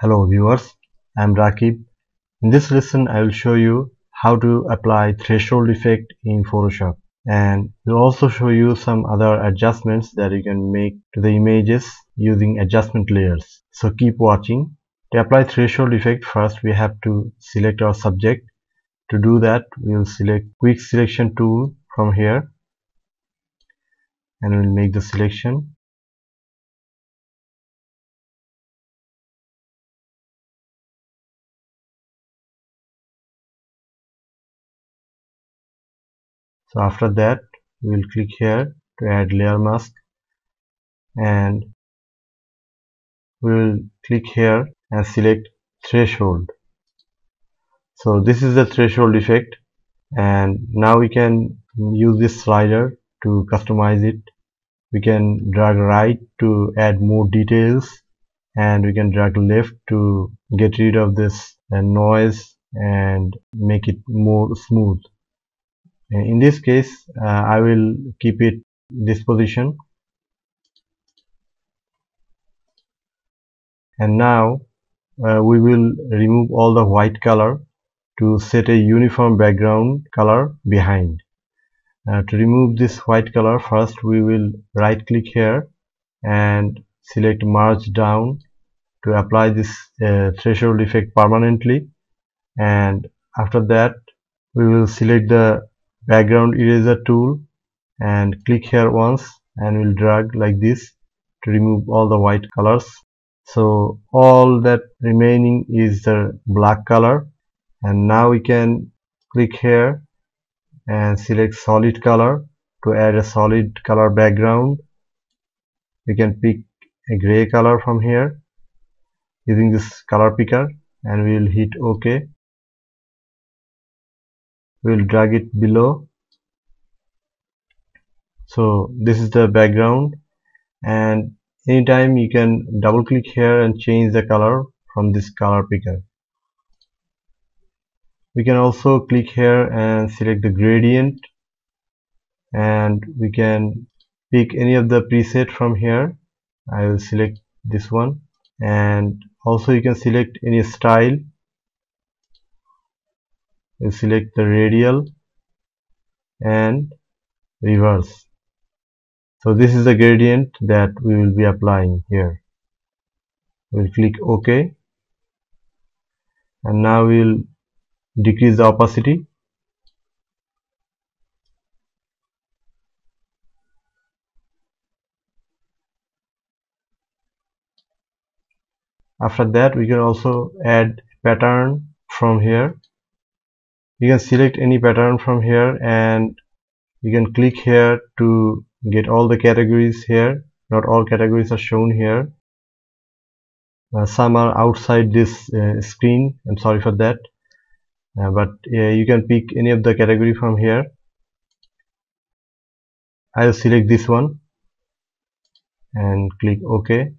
Hello viewers, I am Rakib. In this lesson I will show you how to apply threshold effect in Photoshop and will also show you some other adjustments that you can make to the images using adjustment layers. So keep watching. To apply threshold effect first we have to select our subject. To do that we will select quick selection tool from here and we'll make the selection so after that we will click here to add layer mask and we will click here and select threshold. So this is the threshold effect and now we can use this slider to customize it. We can drag right to add more details and we can drag left to get rid of this uh, noise and make it more smooth in this case uh, I will keep it this position. And now uh, we will remove all the white color to set a uniform background color behind. Uh, to remove this white color first we will right click here and select merge down to apply this uh, threshold effect permanently. And after that we will select the background eraser tool and click here once and we'll drag like this to remove all the white colors. So all that remaining is the black color and now we can click here and select solid color to add a solid color background. We can pick a gray color from here using this color picker and we will hit ok we'll drag it below. So this is the background. And anytime you can double click here and change the color from this color picker. We can also click here and select the gradient. And we can pick any of the preset from here. I will select this one. And also you can select any style select the radial and reverse. So this is the gradient that we will be applying here. We'll click ok. And now we'll decrease the opacity. After that we can also add pattern from here you can select any pattern from here and you can click here to get all the categories here. Not all categories are shown here. Uh, some are outside this uh, screen. I'm sorry for that. Uh, but you can pick any of the category from here. I'll select this one and click OK.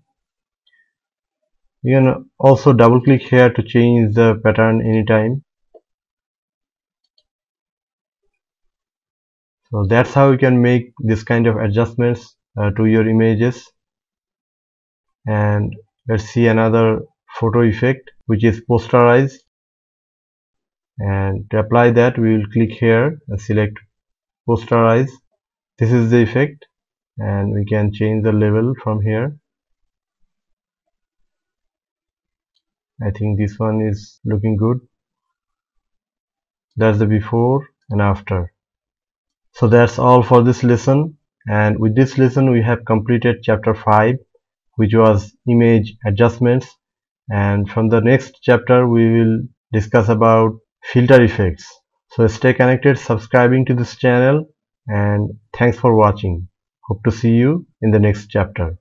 You can also double click here to change the pattern anytime so that's how you can make this kind of adjustments uh, to your images. And let's see another photo effect which is posterize and to apply that we will click here and select posterize. This is the effect and we can change the level from here. I think this one is looking good. That's the before and after so that's all for this lesson. And with this lesson we have completed chapter 5 which was image adjustments. And from the next chapter we will discuss about filter effects. So stay connected subscribing to this channel and thanks for watching. Hope to see you in the next chapter